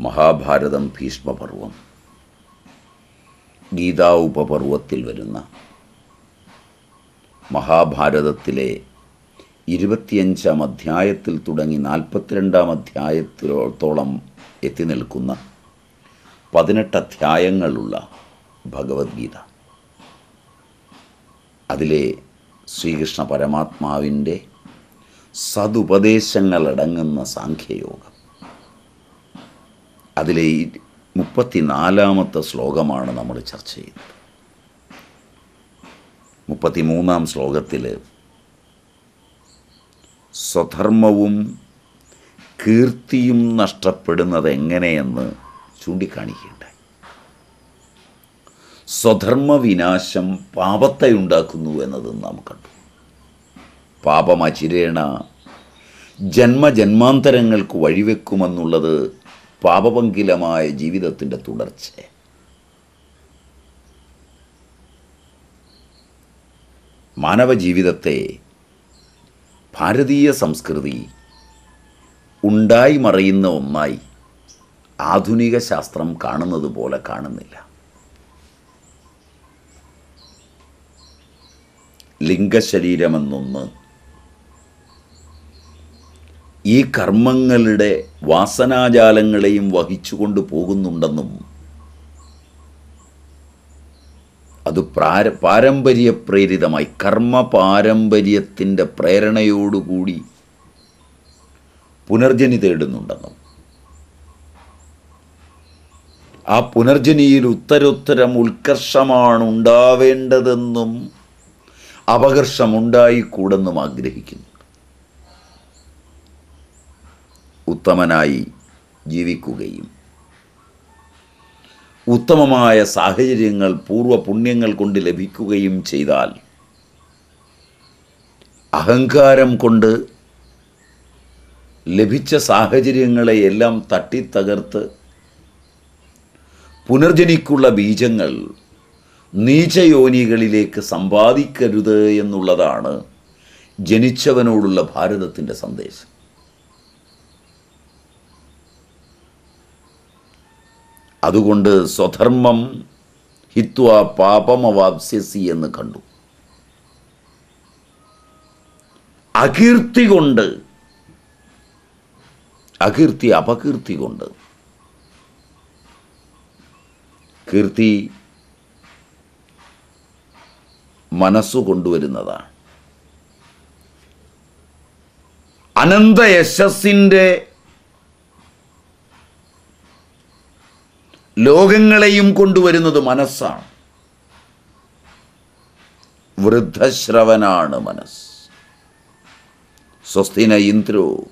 മഹാഭാരതം ഭീഷ്മപർവം. ഗീതാ ഉപപർവത്തിൽ വരുന്ന മഹാഭാരതത്തിലെ ഇരുപത്തിയഞ്ചാം അധ്യായത്തിൽ തുടങ്ങി നാൽപ്പത്തിരണ്ടാം അധ്യായത്തിലോത്തോളം എത്തി നിൽക്കുന്ന പതിനെട്ട് അധ്യായങ്ങളുള്ള ഭഗവത്ഗീത. അതിലെ ശ്രീകൃഷ്ണ പരമാത്മാവിന്റെ സതുപദേശങ്ങളടങ്ങുന്ന സാഖ്യയോഗം. അതിലെ ഈ മുപ്പത്തിനാലാമത്തെ ശ്ലോകമാണ് നമ്മൾ ചർച്ച ചെയ്യുന്നത്. മുപ്പത്തിമൂന്നാം ശ്ലോകത്തിൽ സ്വധർമ്മവും കീർത്തിയും നഷ്ടപ്പെടുന്നത് എങ്ങനെയെന്ന് ചൂണ്ടിക്കാണിക്കുകയുണ്ടായി. സ്വധർമ്മ വിനാശം പാപത്തെ ഉണ്ടാക്കുന്നു എന്നത് നാം കണ്ടു. പാപമചിരേണ ജന്മജന്മാന്തരങ്ങൾക്ക് വഴിവെക്കുമെന്നുള്ളത് പാപപങ്കിലമായ ജീവിതത്തിന്റെ തുടർച്ച. മാനവ ജീവിതത്തെ ഭാരതീയ സംസ്കൃതി ഉണ്ടായി മറയുന്ന ഒന്നായി ആധുനിക ശാസ്ത്രം കാണുന്നത് പോലെ കാണുന്നില്ല. ലിംഗശരീരമെന്നൊന്ന് ഈ കർമ്മങ്ങളുടെ വാസനാജാലങ്ങളെയും വഹിച്ചുകൊണ്ട് പോകുന്നുണ്ടെന്നും അത് പ്രാര പാരമ്പര്യ പ്രേരിതമായി കർമ്മ പാരമ്പര്യത്തിന്റെ പ്രേരണയോടുകൂടി പുനർജനി തേടുന്നുണ്ടെന്നും. ആ പുനർജനിയിൽ ഉത്തരോത്തരം ഉത്കർഷമാണ് ഉണ്ടാവേണ്ടതെന്നും അപകർഷമുണ്ടായിക്കൂടെന്നും ആഗ്രഹിക്കുന്നു. ഉത്തമനായി ജീവിക്കുകയും. ഉത്തമമായ സാഹചര്യങ്ങൾ പൂർവ പുണ്യങ്ങൾ കൊണ്ട് ലഭിക്കുകയും ചെയ്താൽ അഹങ്കാരം കൊണ്ട് ലഭിച്ച സാഹചര്യങ്ങളെയെല്ലാം തട്ടിത്തകർത്ത് പുനർജനിക്കുള്ള ബീജങ്ങൾ നീചയോനികളിലേക്ക് സമ്പാദിക്കരുത് എന്നുള്ളതാണ് ജനിച്ചവനോടുള്ള ഭാരതത്തിന്റെ സന്ദേശം. അതുകൊണ്ട് സ്വധർമ്മം ഹിത്വ പാപമവാപ്സ്യസി എന്ന് കണ്ടു. അകീർത്തി കൊണ്ട് അകീർത്തി അപകീർത്തി കൊണ്ട്. കീർത്തി മനസ്സു കൊണ്ടുവരുന്നതാണ്. അനന്ത യശസ്സിന്റെ ലോകങ്ങളെയും കൊണ്ടുവരുന്നത് മനസ്സാണ്. വൃദ്ധശ്രവനാണ് മനസ്സ്. സ്വസ്തിന ഇന്ദ്രോ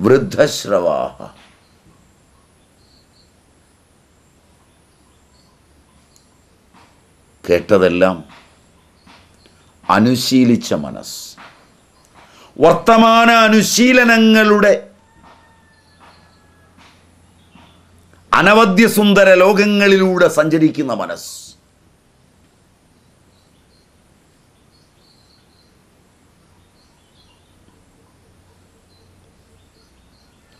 വൃദ്ധശ്രവാഹ. കേട്ടതെല്ലാം അനുശീലിച്ച മനസ്സ്. വർത്തമാന അനുശീലനങ്ങളുടെ അനവധ്യ സുന്ദര ലോകങ്ങളിലൂടെ സഞ്ചരിക്കുന്ന മനസ്സ്.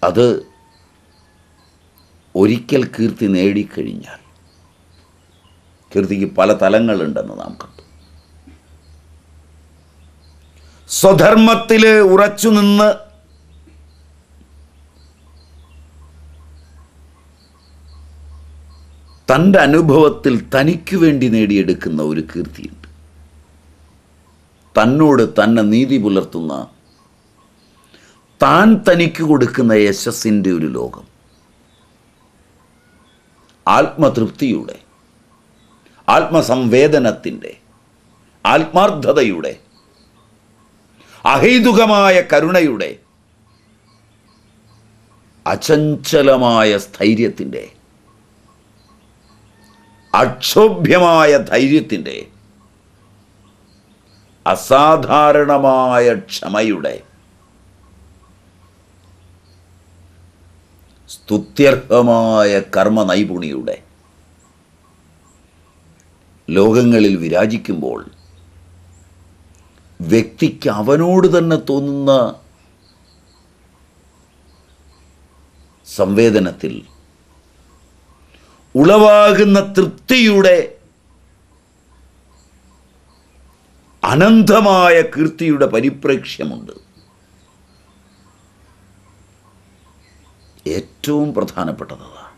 അത് ഒരിക്കൽ കീർത്തി നേടിക്കഴിഞ്ഞാൽ കീർത്തിക്ക് പല തലങ്ങളുണ്ടെന്ന് നാം കണ്ടു. സ്വധർമ്മത്തിൽ ഉറച്ചു നിന്ന് തന്റെ അനുഭവത്തിൽ തനിക്ക് വേണ്ടി നേടിയെടുക്കുന്ന ഒരു കീർത്തിയുണ്ട്. തന്നോട് തന്നെ നീതി പുലർത്തുന്ന താൻ തനിക്ക് കൊടുക്കുന്ന യശസ്സിന്റെ ഒരു ലോകം. ആത്മതൃപ്തിയുടെ ആത്മസംവേദനത്തിന്റെ ആത്മാർത്ഥതയുടെ അഹൈതുകമായ കരുണയുടെ അചഞ്ചലമായ സ്ഥൈര്യത്തിന്റെ അക്ഷോഭ്യമായ ധൈര്യത്തിന്റെ അസാധാരണമായ ക്ഷമയുടെ സ്തുത്യർഹമായ കർമ്മ നൈപുണിയുടെ ലോകങ്ങളിൽ വിരാജിക്കുമ്പോൾ വ്യക്തിക്ക് അവനോട് തന്നെ തോന്നുന്ന സംവേദനത്തിൽ ഉളവാകുന്ന തൃപ്തിയുടെ അനന്തമായ കീർത്തിയുടെ പരിപ്രേക്ഷ്യമുണ്ട്. ഏറ്റവും പ്രധാനപ്പെട്ടതാണ്.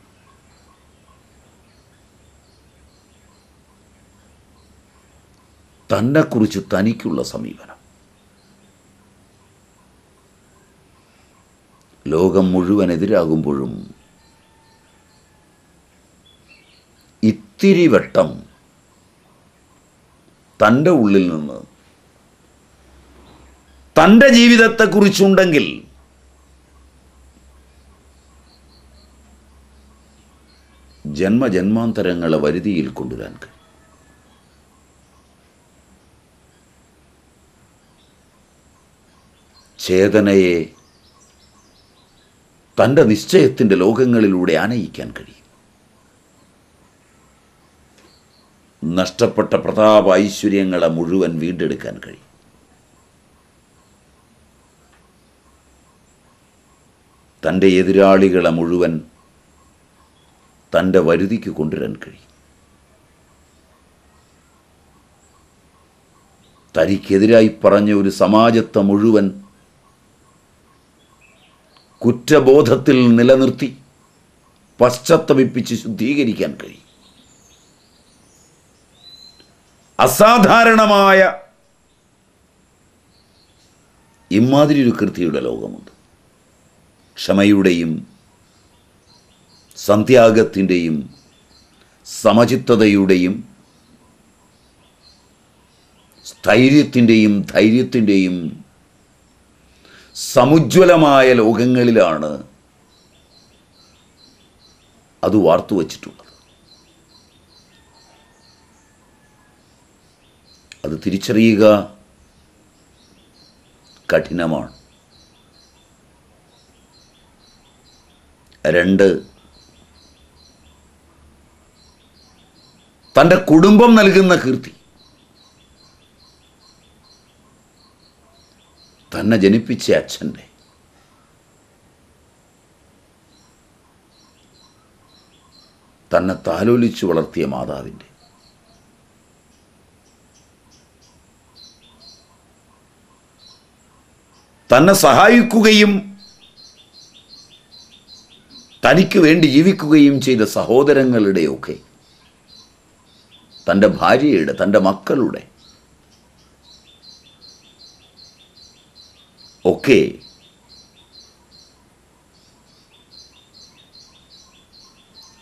തന്നെക്കുറിച്ച് തനിക്കുള്ള സമീപനം. ലോകം മുഴുവൻ എതിരാകുമ്പോഴും ഇത്തിരി വട്ടം തന്റെ ഉള്ളിൽ നിന്ന്. തന്റെ ജീവിതത്തെക്കുറിച്ചുണ്ടെങ്കിൽ ജന്മജന്മാന്തരങ്ങളെ വരുതിയിൽ കൊണ്ടുവരാൻ കഴിയും. ചേതനയെ തന്റെ നിശ്ചയത്തിന്റെ ലോകങ്ങളിലൂടെ ആനയിക്കാൻ കഴിയും. നഷ്ടപ്പെട്ട പ്രതാപ ഐശ്വര്യങ്ങളെ മുഴുവൻ വീണ്ടെടുക്കാൻ കഴിയും. തന്റെ എതിരാളികളെ മുഴുവൻ തന്റെ വരുതിക്ക് കൊണ്ടുവരാൻ കഴിയും. തനിക്കെതിരായി പറഞ്ഞ ഒരു സമാജത്തെ മുഴുവൻ കുറ്റബോധത്തിൽ നിലനിർത്തി പശ്ചാത്തപിപ്പിച്ച് ശുദ്ധീകരിക്കാൻ കഴിയും. അസാധാരണമായ ഇമാതിരി ഒരു കൃതിയുടെ ലോകമുണ്ട്. ക്ഷമയുടെയും സന്ത്യാഗത്തിന്റെയും സമചിത്തതയുടെയും സ്ഥൈര്യത്തിന്റെയും ധൈര്യത്തിന്റെയും സമുജ്വലമായ ലോകങ്ങളിലാണ് അത് വാർത്തു വച്ചിട്ടുള്ളത്. അത് തിരിച്ചറിയുക കഠിനമാണ്. രണ്ട് തന്റെ കുടുംബം നൽകുന്ന കീർത്തി. തന്നെ ജനിപ്പിച്ച അച്ഛന്റെ. തന്നെ താലോലിച്ചു വളർത്തിയ മാതാവിന്റെ. തന്നെ സഹായിക്കുകയും തനിക്ക് വേണ്ടി ജീവിക്കുകയും ചെയ്ത സഹോദരങ്ങളുടെയൊക്കെ തന്റെ ഭാര്യയുടെ തന്റെ മക്കളുടെ ഒക്കെ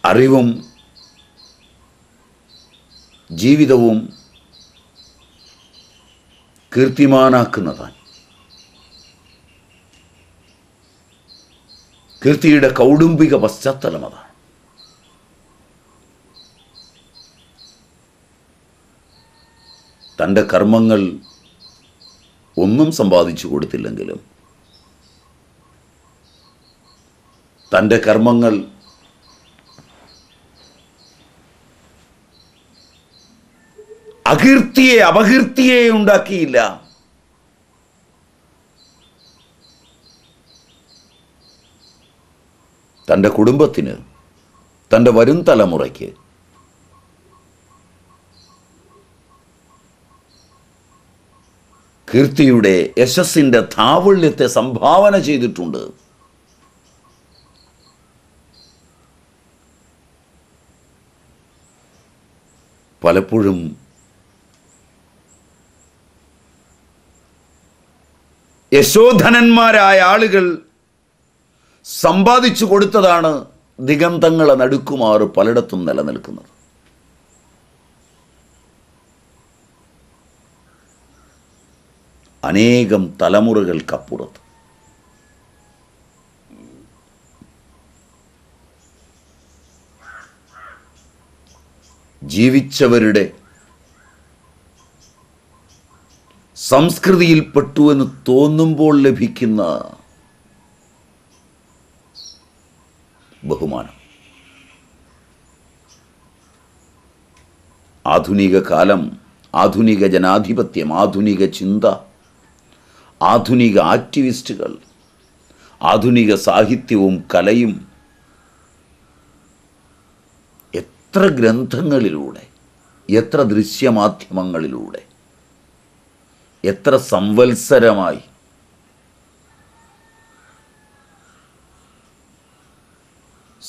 അറിവും ജീവിതവും കീർത്തിമാനാക്കുന്നതാണ്. കീർത്തിയുടെ കൗടുംബിക പശ്ചാത്തലം അതാണ്. തന്റെ കർമ്മങ്ങൾ ഒന്നും സമ്പാദിച്ചു കൊടുത്തില്ലെങ്കിലും തന്റെ കർമ്മങ്ങൾ അകീർത്തിയെ അപകീർത്തിയെ ഉണ്ടാക്കിയില്ല. തന്റെ കുടുംബത്തിന് തന്റെ വരും തലമുറയ്ക്ക്. കീർത്തിയുടെ യശസ്സിന്റെ താവള്യത്തെ സംഭാവന ചെയ്തിട്ടുണ്ട്. പലപ്പോഴും യശോധനന്മാരായ ആളുകൾ സമ്പാദിച്ചു കൊടുത്തതാണ് ദിഗന്തങ്ങളെ നടുക്കുമാറ് പലയിടത്തും നിലനിൽക്കുന്നത്. അനേകം തലമുറകൾക്കപ്പുറത്ത് ജീവിച്ചവരുടെ സംസ്കൃതിയിൽപ്പെട്ടു എന്ന് തോന്നുമ്പോൾ ലഭിക്കുന്ന ബഹുമാനം. ആധുനിക കാലം ആധുനിക ജനാധിപത്യം ആധുനിക ചിന്ത ആധുനിക ആക്ടിവിസ്റ്റുകൾ ആധുനിക സാഹിത്യവും കലയും എത്ര ഗ്രന്ഥങ്ങളിലൂടെ എത്ര ദൃശ്യമാധ്യമങ്ങളിലൂടെ എത്ര സംവത്സരമായി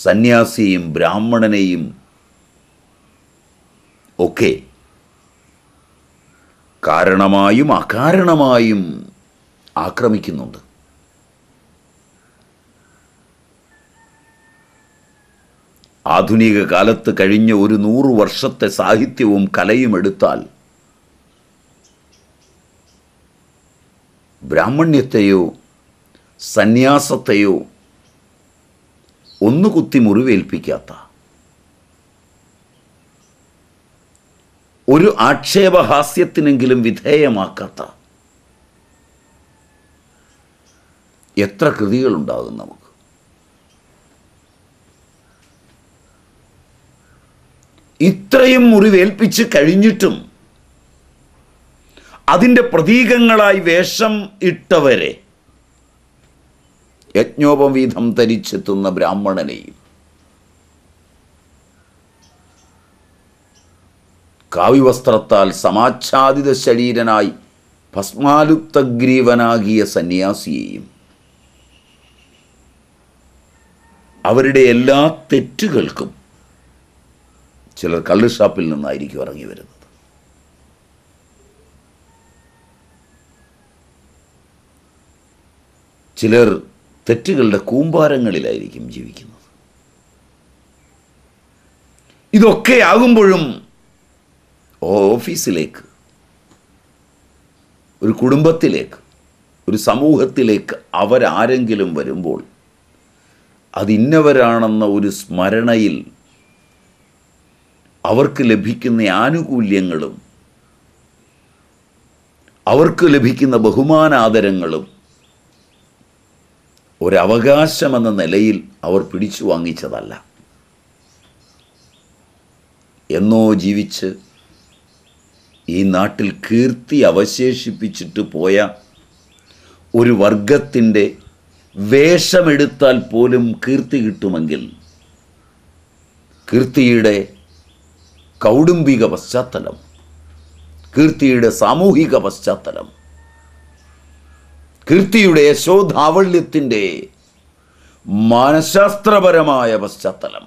സന്യാസിയെയും ബ്രാഹ്മണനെയും ഒക്കെ കാരണമായും അകാരണമായും ആക്രമിക്കുന്നുണ്ട്. ആധുനിക കാലത്ത് കഴിഞ്ഞ ഒരു നൂറു വർഷത്തെ സാഹിത്യവും കലയും എടുത്താൽ ബ്രാഹ്മണ്യത്തെയോ സന്യാസത്തെയോ ഒന്ന് കുത്തി മുറിവേൽപ്പിക്കാത്ത. ഒരു ആക്ഷേപഹാസ്യത്തിനെങ്കിലും വിധേയമാക്കാത്ത. എത്ര കൃതികളുണ്ടാകും നമുക്ക്? ഇത്രയും മുറിവേൽപ്പിച്ച് കഴിഞ്ഞിട്ടും അതിന്റെ പ്രതീകങ്ങളായി വേഷം ഇട്ടവരെ യജ്ഞോപവീതം ധരിച്ചെത്തുന്ന ബ്രാഹ്മണനെയും കാവ്യവസ്ത്രത്താൽ സമാച്ഛാദിത ശരീരനായി ഭസ്മാലുപ്തഗ്രീവനാകിയ സന്യാസിയെയും അവരുടെ എല്ലാ തെറ്റുകൾക്കും ചിലർ കള്ളുഷാപ്പിൽ നിന്നായിരിക്കും ഇറങ്ങി വരുന്നത്. ചിലർ തെറ്റുകളുടെ കൂമ്പാരങ്ങളിലായിരിക്കും ജീവിക്കുന്നത്. ഇതൊക്കെ ആകുമ്പോഴും ഓഫീസിലേക്ക് ഒരു കുടുംബത്തിലേക്ക് ഒരു സമൂഹത്തിലേക്ക് അവരാരെങ്കിലും വരുമ്പോൾ അതിന്നവരാണെന്ന ഒരു സ്മരണയിൽ അവർക്ക് ലഭിക്കുന്ന ആനുകൂല്യങ്ങളും അവർക്ക് ലഭിക്കുന്ന ബഹുമാനാദരങ്ങളും ഒരവകാശമെന്ന നിലയിൽ അവർ പിടിച്ചു വാങ്ങിച്ചതല്ല. എന്നോ ജീവിച്ച് ഈ നാട്ടിൽ കീർത്തി അവശേഷിപ്പിച്ചിട്ട് പോയ ഒരു വർഗത്തിന്റെ വേഷമെടുത്താൽ പോലും കീർത്തി കിട്ടുമെങ്കിൽ കീർത്തിയുടെ കൗടുംബിക പശ്ചാത്തലം കീർത്തിയുടെ സാമൂഹിക പശ്ചാത്തലം കീർത്തിയുടെ യശോധാവള്യത്തിന്റെ മനഃശാസ്ത്രപരമായ പശ്ചാത്തലം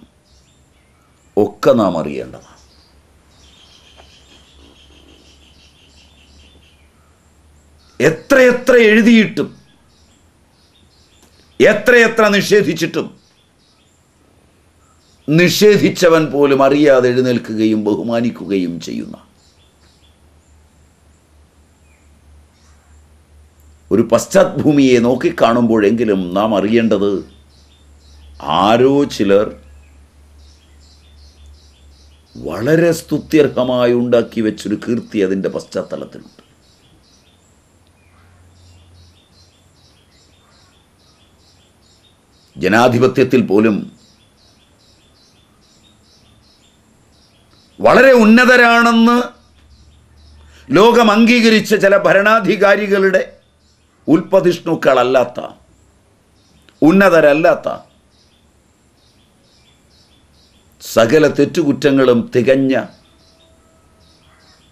ഒക്കെ നാം അറിയേണ്ടതാണ്. എത്രയെത്ര എഴുതിയിട്ടും എത്രയെത്ര നിഷേധിച്ചിട്ടും നിഷേധിച്ചവൻ പോലും അറിയാതെ എഴുന്നേൽക്കുകയും ബഹുമാനിക്കുകയും ചെയ്യുന്ന ഒരു പശ്ചാത്ഭൂമിയെ നോക്കിക്കാണുമ്പോഴെങ്കിലും നാം അറിയേണ്ടത് ആരോ ചിലർ വളരെ സ്തുത്യർഹമായി ഉണ്ടാക്കി വെച്ചൊരു കീർത്തി അതിന്റെ പശ്ചാത്തലത്തിലുണ്ട്. ജനാധിപത്യത്തിൽ പോലും വളരെ ഉന്നതരാണെന്ന് ലോകം അംഗീകരിച്ച ചില ഭരണാധികാരികളുടെ ഉൽപ്പതിഷ്ണുക്കളല്ലാത്ത ഉന്നതരല്ലാത്ത സകല തെറ്റുകുറ്റങ്ങളും തികഞ്ഞ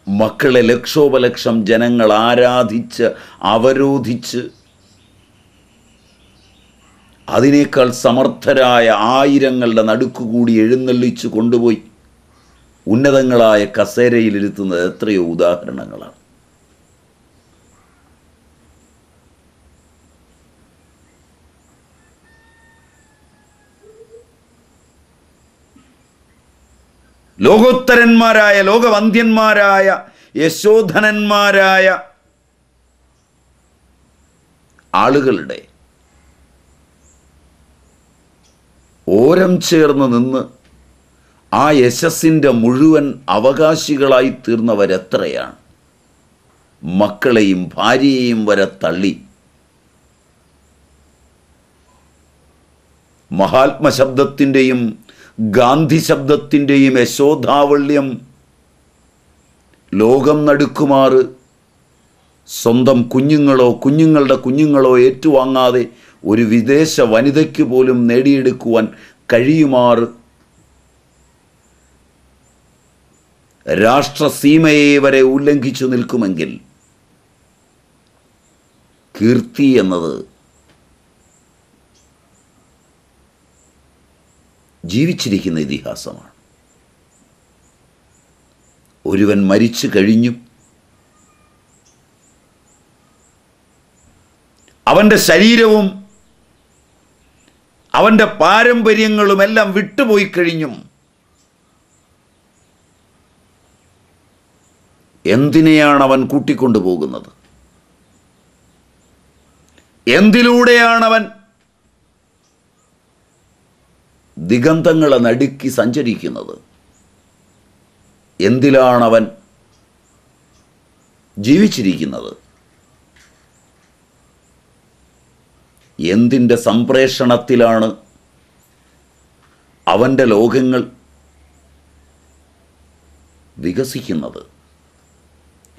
മക്കളെ ലക്ഷോപലക്ഷം ജനങ്ങൾ ആരാധിച്ച് അവരോധിച്ച് അതിനേക്കാൾ സമർത്ഥരായ ആയിരങ്ങളുടെ നടുക്കുകൂടി എഴുന്നള്ളിച്ച് കൊണ്ടുപോയി ഉന്നതങ്ങളായ കസേരയിലിരുത്തുന്നത് എത്രയോ ഉദാഹരണങ്ങളാണ്. ലോകോത്തരന്മാരായ ലോകവന്ധ്യന്മാരായ യശോധനന്മാരായ ആളുകളുടെ ഓരം ചേർന്ന് നിന്ന് ആ യശസ്സിന്റെ മുഴുവൻ അവകാശികളായി തീർന്നവരെത്രയാണ്? മക്കളെയും ഭാര്യയെയും വരെ തള്ളി. മഹാത്മശബ്ദത്തിന്റെയും ഗാന്ധി ശബ്ദത്തിന്റെയും യശോധാവള്യം ലോകം നടുക്കുമാറ് സ്വന്തം കുഞ്ഞുങ്ങളോ കുഞ്ഞുങ്ങളുടെ കുഞ്ഞുങ്ങളോ ഏറ്റുവാങ്ങാതെ ഒരു വിദേശ വനിതയ്ക്ക് പോലും നേടിയെടുക്കുവാൻ കഴിയുമാറ്. രാഷ്ട്രസീമയെ വരെ ഉല്ലംഘിച്ചു നിൽക്കുമെങ്കിൽ കീർത്തി എന്നത് ജീവിച്ചിരിക്കുന്ന ഇതിഹാസമാണ്. ഒരുവൻ മരിച്ചു കഴിഞ്ഞു അവന്റെ ശരീരവും അവന്റെ പാരമ്പര്യങ്ങളുമെല്ലാം വിട്ടുപോയി കഴിഞ്ഞും എന്തിനെയാണ് അവൻ കൂട്ടിക്കൊണ്ടുപോകുന്നത്? എന്തിലൂടെയാണ് അവൻ ദിഗന്ധങ്ങളെ നടുക്കി സഞ്ചരിക്കുന്നത്. എന്തിലാണവൻ ജീവിച്ചിരിക്കുന്നത്? എന്തിന്റെ സംപ്രേഷണത്തിലാണ് അവന്റെ ലോകങ്ങൾ വികസിക്കുന്നത്?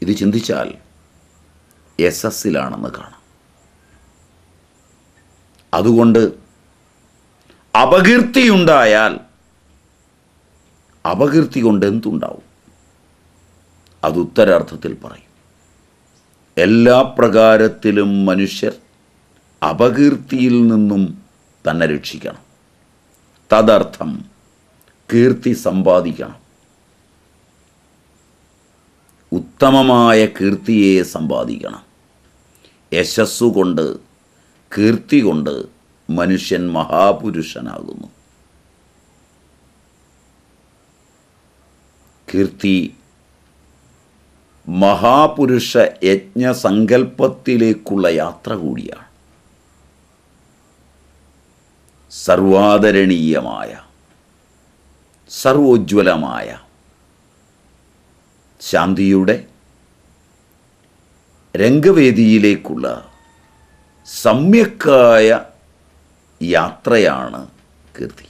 ഇത് ചിന്തിച്ചാൽ എസ് എസിലാണെന്ന് കാണാം. അതുകൊണ്ട് അപകീർത്തിയുണ്ടായാൽ അപകീർത്തി കൊണ്ട് എന്തുണ്ടാവും? അത് ഉത്തരാർത്ഥത്തിൽ പറയും. എല്ലാ പ്രകാരത്തിലും മനുഷ്യർ അപകീർത്തിയിൽ നിന്നും തന്നെ രക്ഷിക്കണം. തദർത്ഥം കീർത്തി സമ്പാദിക്കണം. ഉത്തമമായ കീർത്തിയെ സമ്പാദിക്കണം. യശസ്സുകൊണ്ട് കീർത്തി കൊണ്ട് മനുഷ്യൻ മഹാപുരുഷനാകുന്നു. കീർത്തി മഹാപുരുഷ യജ്ഞസങ്കല്പത്തിലേക്കുള്ള യാത്ര കൂടിയാണ്. സർവാദരണീയമായ സർവോജ്വലമായ ശാന്തിയുടെ രംഗവേദിയിലേക്കുള്ള സമ്യക്കായ യാത്രയാണ് കീർത്തി.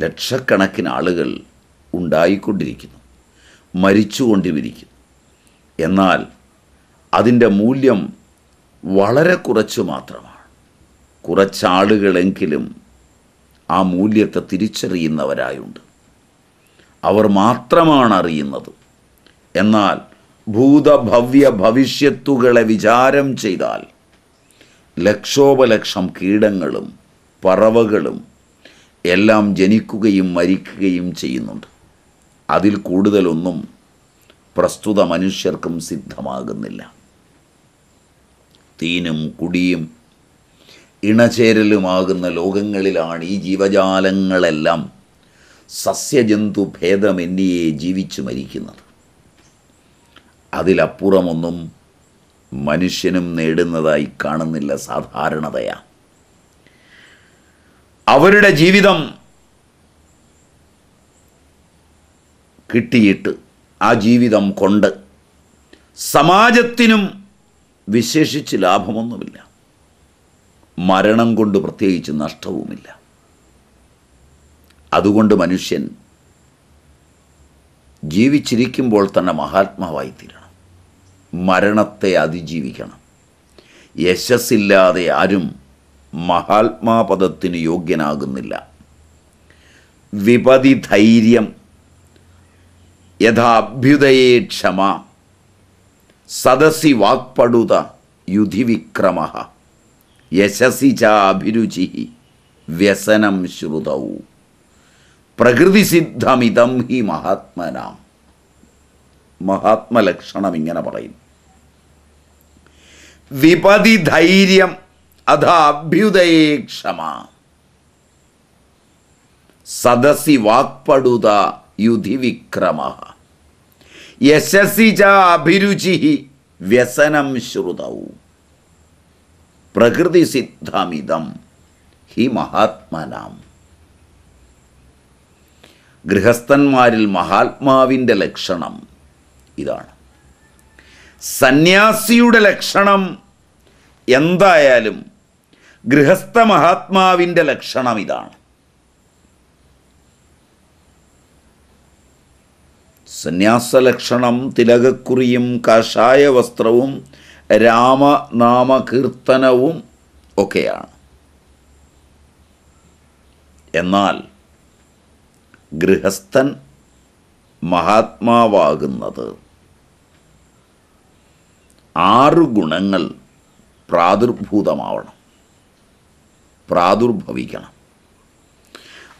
ലക്ഷക്കണക്കിന് ആളുകൾ ഉണ്ടായിക്കൊണ്ടിരിക്കുന്നു മരിച്ചുകൊണ്ടിരിക്കുന്നു. എന്നാൽ അതിന്റെ മൂല്യം വളരെ കുറച്ചു മാത്രമാണ്. കുറച്ചാളുകളെങ്കിലും ആ മൂല്യത്തെ തിരിച്ചറിയുന്നവരായുണ്ട്. അവർ മാത്രമാണ് അറിയുന്നത്. എന്നാൽ ഭൂതഭവ്യ ഭവിഷ്യത്തുകളെ വിചാരം ചെയ്താൽ ലക്ഷോപലക്ഷം കീടങ്ങളും പറവകളും എല്ലാം ജനിക്കുകയും മരിക്കുകയും ചെയ്യുന്നുണ്ട്. അതിൽ കൂടുതലൊന്നും പ്രസ്തുത മനുഷ്യർക്കും സിദ്ധമാകുന്നില്ല. തീനും കുടിയും ഇണചേരലുമാകുന്ന ലോകങ്ങളിലാണ് ഈ ജീവജാലങ്ങളെല്ലാം സസ്യജന്തു ഭേദമെന്നിയെ ജീവിച്ചു മരിക്കുന്നത്. അതിലപ്പുറമൊന്നും മനുഷ്യനും നേടുന്നതായി കാണുന്നില്ല സാധാരണതയാ. അവരുടെ ജീവിതം കിട്ടിയിട്ട് ആ ജീവിതം കൊണ്ട് സമാജത്തിനും വിശേഷിച്ച് ലാഭമൊന്നുമില്ല. മരണം കൊണ്ട് പ്രത്യേകിച്ച് നഷ്ടവുമില്ല. അതുകൊണ്ട് മനുഷ്യൻ ജീവിച്ചിരിക്കുമ്പോൾ തന്നെ മഹാത്മാവായി തീരണം. മരണത്തെ അതിജീവിക്കണം. യശസ്സില്ലാതെ ആരും മഹാത്മാപദത്തിന് യോഗ്യനാകുന്നില്ല. വിപതി ധൈര്യം യഥാഭ്യുദയേ ക്ഷമ സദസി വാക്പടുത യുധിവിക്രമ യശസി ചാഭിരുചി വ്യസനം ശ്രുതൗ. പ്രകൃതിസിദ്ധമിതം ഹി മഹാത്മനാം. മഹാത്മലക്ഷണം ഇങ്ങനെ പറയും. വിപതി ധൈര്യം അഥാ അഭ്യുദയേ ക്ഷമ. സദസി വാക്പടുത യുധി വിക്രമ. യശസി ച അഭിരുചി വ്യസനം ശ്രുതൗ. പ്രകൃതിസിദ്ധമിതം ഹി മഹാത്മനാം. ഗൃഹസ്ഥന്മാരിൽ മഹാത്മാവിന്റെ ലക്ഷണം ഇതാണ്. സന്യാസിയുടെ ലക്ഷണം എന്തായാലും ഗൃഹസ്ഥ മഹാത്മാവിന്റെ ലക്ഷണം ഇതാണ്. സന്യാസലക്ഷണം തിലകക്കുറിയും കാഷായ വസ്ത്രവും രാമനാമകീർത്തനവും ഒക്കെയാണ്. എന്നാൽ ഗൃഹസ്ഥൻ മഹാത്മാവാകുന്നത് ആറ് ഗുണങ്ങൾ പ്രാദുർഭൂതമാവണം. പ്രാദുർഭവിക്കണം.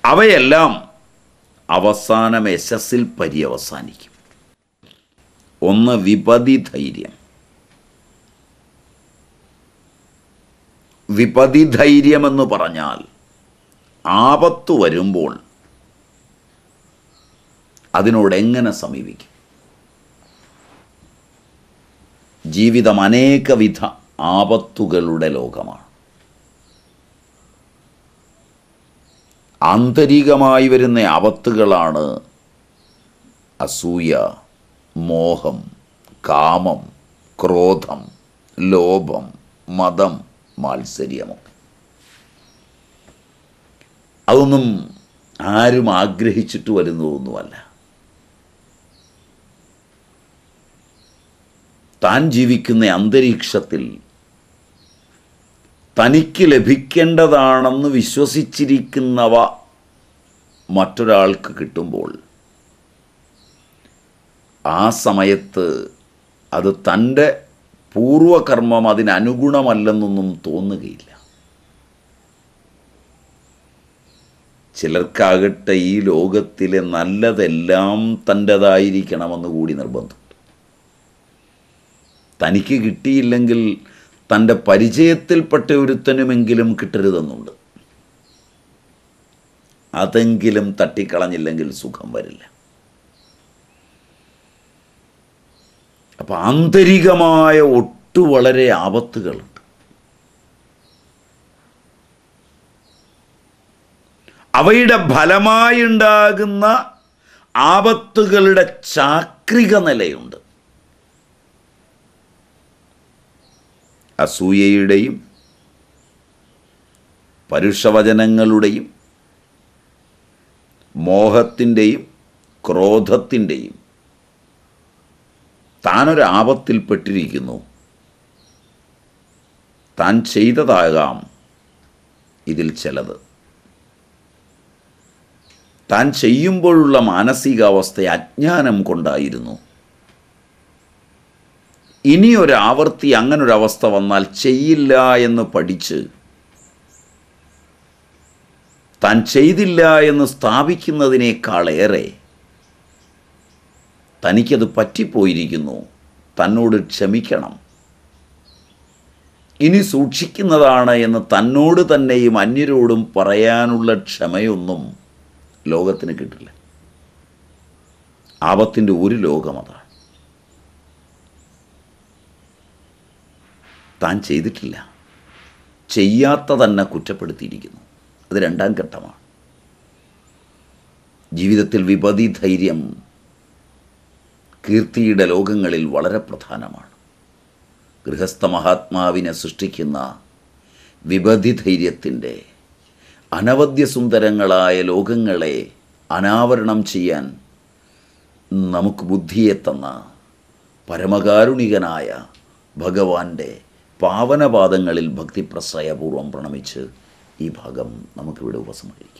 അവയെല്ലാം അവസാനം യശസ്സിൽ പര്യവസാനിക്കും. ഒന്ന് വിപതി ധൈര്യം. വിപതി ധൈര്യമെന്ന് പറഞ്ഞാൽ ആപത്ത് വരുമ്പോൾ അതിനോട് എങ്ങനെ സമീപിക്കും? ജീവിതം അനേകവിധ ആപത്തുകളുടെ ലോകമാണ്. ആന്തരികമായി വരുന്ന ആപത്തുകളാണ് അസൂയ മോഹം കാമം ക്രോധം ലോഭം മതം മാത്സര്യമൊക്കെ അതൊന്നും ആരും ആഗ്രഹിച്ചിട്ട് വരുന്നതൊന്നുമല്ല. താൻ ജീവിക്കുന്ന അന്തരീക്ഷത്തിൽ തനിക്ക് ലഭിക്കേണ്ടതാണെന്ന് വിശ്വസിച്ചിരിക്കുന്നവ മറ്റൊരാൾക്ക് കിട്ടുമ്പോൾ ആ സമയത്ത് അത് തന്റെ പൂർവകർമ്മം അതിനനുഗുണമല്ലെന്നൊന്നും തോന്നുകയില്ല. ചിലർക്കാകട്ടെ ഈ ലോകത്തിലെ നല്ലതെല്ലാം തന്റെതായിരിക്കണമെന്ന് കൂടി നിർബന്ധമുണ്ട് തനിക്ക് കിട്ടിയില്ലെങ്കിൽ തന്റെ പരിചയത്തിൽപ്പെട്ട ഒരുത്തനുമെങ്കിലും കിട്ടരുതെന്നുണ്ട്. അതെങ്കിലും തട്ടിക്കളഞ്ഞില്ലെങ്കിൽ സുഖം വരില്ല. അപ്പം ആന്തരികമായ ഒട്ടു വളരെ ആപത്തുകളുണ്ട്. അവയുടെ ഫലമായുണ്ടാകുന്ന ആപത്തുകളുടെ ചാക്രിക നിലയുണ്ട്. അസൂയയുടെയും പരുഷവചനങ്ങളുടെയും മോഹത്തിന്റെയും ക്രോധത്തിന്റെയും താനൊരു ആപത്തിൽപ്പെട്ടിരിക്കുന്നു താൻ ചെയ്തതാകാം ഇതിൽ ചിലത്. താൻ ചെയ്യുമ്പോഴുള്ള മാനസികാവസ്ഥ അജ്ഞാനം കൊണ്ടായിരുന്നു. ഇനിയൊരാവർത്തി അങ്ങനൊരവസ്ഥ വന്നാൽ ചെയ്യില്ല എന്ന് പഠിച്ച് താൻ ചെയ്തില്ല എന്ന് സ്ഥാപിക്കുന്നതിനേക്കാളേറെ തനിക്കത് പറ്റിപ്പോയിരിക്കുന്നു. തന്നോട് ക്ഷമിക്കണം. ഇനി സൂക്ഷിക്കുന്നതാണ് എന്ന് തന്നോട് തന്നെയും അന്യരോടും പറയാനുള്ള ക്ഷമയൊന്നും ലോകത്തിന് കിട്ടില്ല. ആപത്തിന്റെ ഒരു ലോകം അതാണ് താൻ ചെയ്തിട്ടില്ല. ചെയ്യാത്ത തന്നെ കുറ്റപ്പെടുത്തിയിരിക്കുന്നു. അത് രണ്ടാം ഘട്ടമാണ്. ജീവിതത്തിൽ വിപതി ധൈര്യം കീർത്തിയുടെ ലോകങ്ങളിൽ വളരെ പ്രധാനമാണ്. ഗൃഹസ്ഥ മഹാത്മാവിനെ സൃഷ്ടിക്കുന്ന വിപതി ധൈര്യത്തിന്റെ അനവധ്യ സുന്ദരങ്ങളായ ലോകങ്ങളെ അനാവരണം ചെയ്യാൻ നമുക്ക് ബുദ്ധിയെ തന്ന പരമകാരുണികനായ ഭഗവാന്റെ പാവനപാദങ്ങളിൽ ഭക്തിപ്രസയപൂർവം പ്രണമിച്ച് ഈ ഭാഗം നമുക്കിവിടെ ഉപസംഹരിക്കാം.